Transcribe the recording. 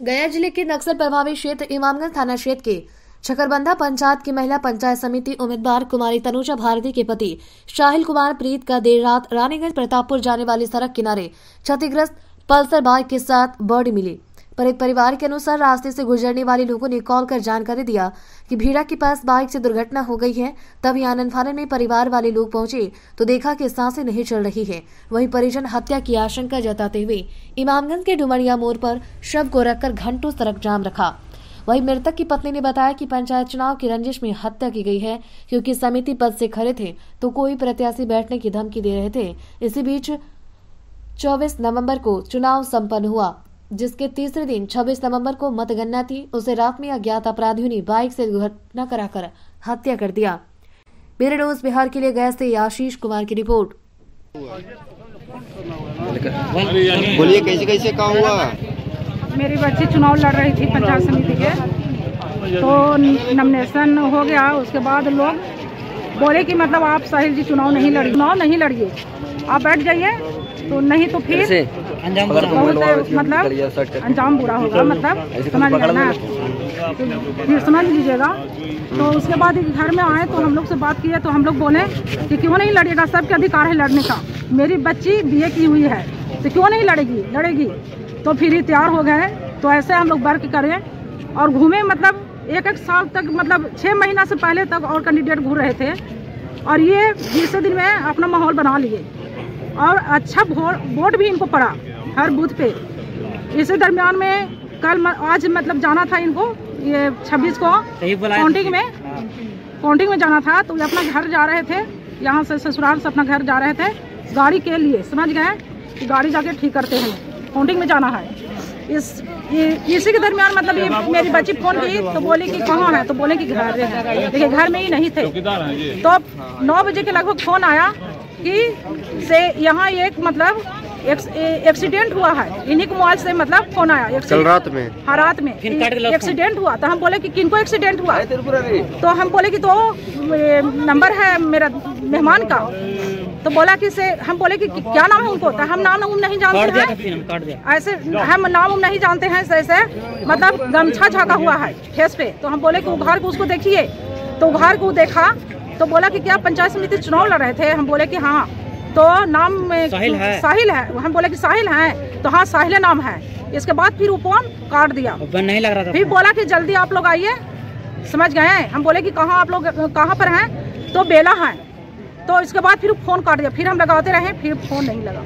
गया ज़िले के नक्सल प्रभावित क्षेत्र इमामगंज थाना क्षेत्र के छकरबंधा पंचायत की महिला पंचायत समिति उम्मीदवार कुमारी तनुजा भारती के पति शाहिल कुमार प्रीत का देर रात रानीगंज प्रतापपुर जाने वाली सड़क किनारे क्षतिग्रस्त पल्सर बाइक के साथ बॉडी मिली। पर एक परिवार के अनुसार रास्ते से गुजरने वाले लोगों ने कॉल कर जानकारी दिया कि भीड़ा के पास बाइक से दुर्घटना हो गई है। तभी आनंद फानन में परिवार वाले लोग पहुँचे तो देखा कि साँसें नहीं चल रही है। वहीं परिजन हत्या की आशंका जताते हुए इमामगंज के डुमरिया मोड़ पर शव को रखकर घंटों सड़क जाम रखा। वहीं मृतक की पत्नी ने बताया कि पंचायत चुनाव की रंजिश में हत्या की गई है। क्योंकि समिति पद से खड़े थे तो कोई प्रत्याशी बैठने की धमकी दे रहे थे। इसी बीच 24 नवंबर को चुनाव संपन्न हुआ। जिसके तीसरे दिन 26 नवंबर को मतगणना थी उसे रात में अज्ञात अपराधियों ने बाइक से दुर्घटना कराकर हत्या कर दिया। मेरे न्यूज़ बिहार के लिए गए थे आशीष कुमार की रिपोर्ट। बोलिए कैसे कैसे कहा हुआ? मेरी बच्ची चुनाव लड़ रही थी पंचायत समिति के। तो नॉमिनेशन हो गया उसके बाद लोग बोले कि मतलब आप साहिल जी चुनाव नहीं लड़िए चुनाव नहीं लड़िए। आप बैठ जाइए। तो नहीं तो फिर बहुत मतलब अंजाम बुरा होगा मतलब समझ फिर समझ लीजिएगा। तो उसके बाद घर में आए तो हम लोग से बात किए तो हम लोग बोले कि क्यों नहीं लड़ेगा? सबके अधिकार है लड़ने का। मेरी बच्ची बीए की हुई है तो क्यों नहीं लड़ेगी? लड़ेगी। तो फिर ही तैयार हो गए तो ऐसे हम लोग वर्क करें और घूमे मतलब एक एक साल तक मतलब छः महीना से पहले तक और कैंडिडेट घूम रहे थे। और ये बीस दिन में अपना माहौल बना लिए। और अच्छा वोट भी इनको पड़ा हर बूथ पे। इसी दरमियान में कल आज मतलब जाना था इनको ये 26 को। काउंटिंग में। काउंटिंग में जाना था तो ये अपना घर जा रहे थे। यहाँ से ससुराल से अपना घर जा रहे थे गाड़ी के लिए। समझ गए कि गाड़ी जाके ठीक करते हैं। काउंटिंग में जाना है। इस ये इसी के दरमियान मतलब ये मेरी बच्ची फ़ोन की तो बोली कि कहाँ है? तो बोले कि घर देखिए घर में ही नहीं थे। तो नौ बजे के लगभग फ़ोन आया। कि से यहाँ एक मतलब एक्सीडेंट हुआ है। इन्हीं को मोबाइल से मतलब फ़ोन आया? कल रात में। हाँ रात में। एक्सीडेंट हुआ। तो हम बोले कि किनको एक्सीडेंट हुआ? तो हम बोले कि तो नंबर है मेरा मेहमान का। तो बोला कि से हम बोले कि क्या नाम है उनको? तो हम नाम उम नहीं जानते हैं। ऐसे हम नाम उम नहीं जानते हैं ऐसे मतलब गमछा झाका हुआ है फेस पे। तो हम बोले कि उघार को उसको देखिए। तो उघार को देखा तो बोला कि क्या पंचायत समिति चुनाव लड़ रहे थे? हम बोले कि हाँ। तो नाम साहिल है। साहिल है। हम बोले कि साहिल है। तो हाँ साहिल नाम है। इसके बाद फिर वो फ़ोन काट दिया। नहीं लग रहा था फिर बोला कि जल्दी आप लोग आइए। समझ गए? हम बोले कि कहाँ आप लोग कहाँ पर हैं? तो बेला है। तो इसके बाद फिर फ़ोन काट दिया। फिर हम लगाते रहे फिर फ़ोन नहीं लगा।